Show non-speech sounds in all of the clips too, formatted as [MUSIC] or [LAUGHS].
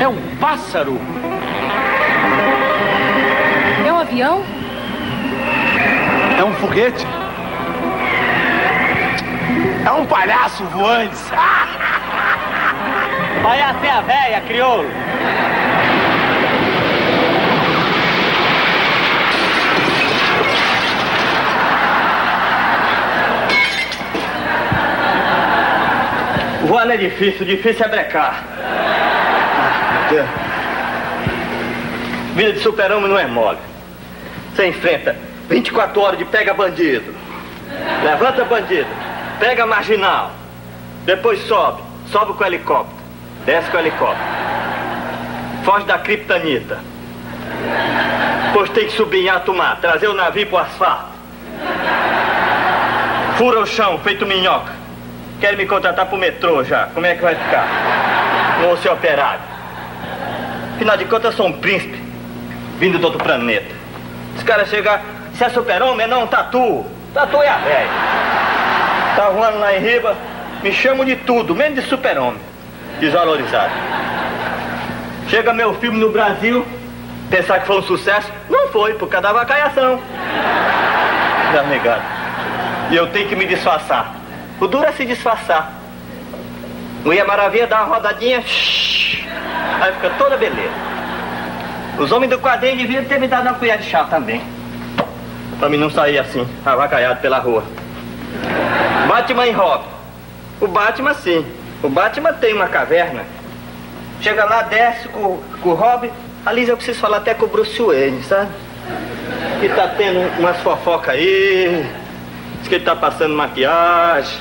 É um pássaro. É um avião? É um foguete. É um palhaço voante. [LAUGHS] Olha até a véia, crioulo. Voar é difícil, difícil é brecar. Vida de super-homem não é mole. Você enfrenta 24 horas de pega bandido. Levanta bandido. Pega marginal. Depois sobe. Sobe com o helicóptero. Desce com o helicóptero. Foge da criptanita. Depois tem que subir em alto mar. Trazer o navio pro asfalto. Fura o chão, feito minhoca. Quer me contratar pro metrô já. Como é que vai ficar? Vou ser operário. Afinal de contas, eu sou um príncipe. Vindo do outro planeta. Os caras chegam. Se é super-homem, não, tatu. Tatu é a velha. Tá voando lá em riba. Me chamam de tudo, menos de super-homem. Desvalorizado. Chega meu filme no Brasil. Pensar que foi um sucesso? Não foi, por causa da vacaiação. Negado. E eu tenho que me disfarçar. O duro é se disfarçar. Mulher Maravilha dá uma rodadinha, aí fica toda beleza. Os homens do quadrinho deviam ter me dado uma colher de chá também. Pra mim não sair assim, avacaiado pela rua. Batman e Robin. O Batman sim. O Batman tem uma caverna. Chega lá, desce com, com o Robin. Aliás, eu preciso falar até com o Bruce Wayne, sabe? Que tá tendo umas fofocas aí. Diz que ele tá passando maquiagem.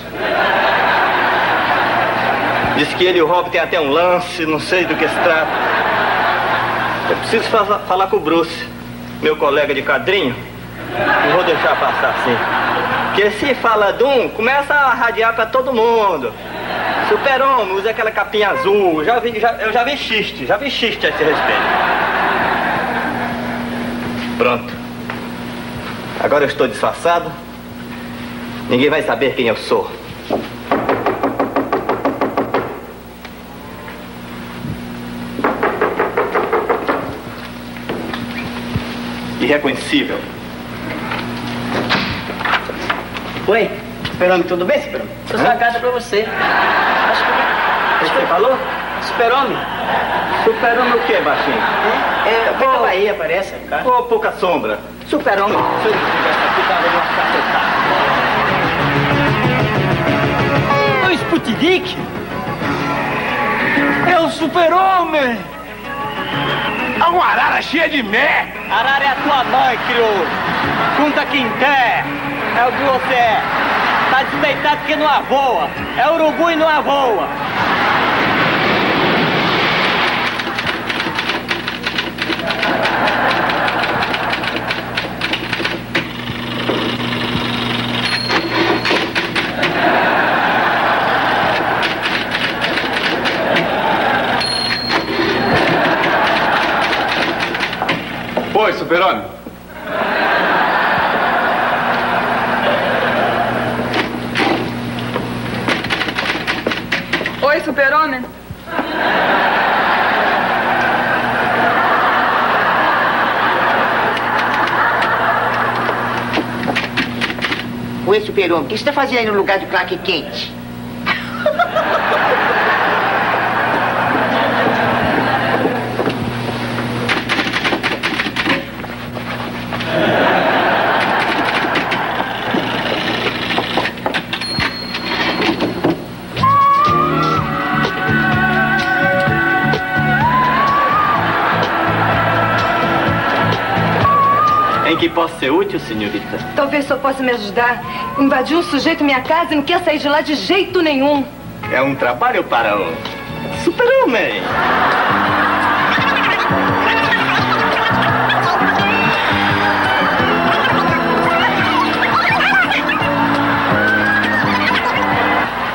Diz que ele e o Rob tem até um lance, não sei do que se trata. Eu preciso fa falar com o Bruce, meu colega de quadrinho. Não vou deixar passar assim. Porque se fala de um, começa a radiar pra todo mundo. Super-homem, usa aquela capinha azul. Já vi, já, eu já vi xiste, já vi xiste a esse respeito. Pronto. Agora eu estou disfarçado. Ninguém vai saber quem eu sou. Irreconhecível. Oi, Super-Homem, tudo bem, Super-Homem? Trouxe uma carta pra você. Acho que... O que você falou? Super-Homem. Super-homem o quê, baixinho? É, é da Bahia, parece. Ô, pouca sombra. Super-Homem. Se eu tivesse aqui, tava uma cacetada. Sputnik? É o super-homem! É uma arara cheia de mé! Arara é a tua mãe, crioulo. Conta Quinté. É o que você é. Tá despeitado porque não avoa. É urubu e não avoa. Oi, super-homem. Oi, super-homem. Oi, Super-Homem. O que você está fazendo aí no lugar do Clark Kent? Que posso ser útil, senhorita? Talvez só possa me ajudar. Invadiu um sujeito minha casa e não quer sair de lá de jeito nenhum. É um trabalho para um super-homem.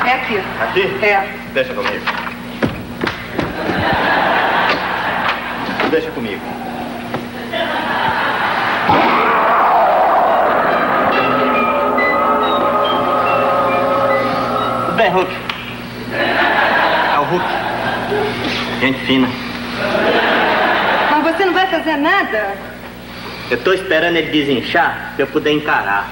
É aqui. Aqui? É. Deixa comigo. Deixa comigo. é Hulk. É o Hulk. Gente fina. Mas você não vai fazer nada? Eu tô esperando ele desinchar pra eu poder encarar.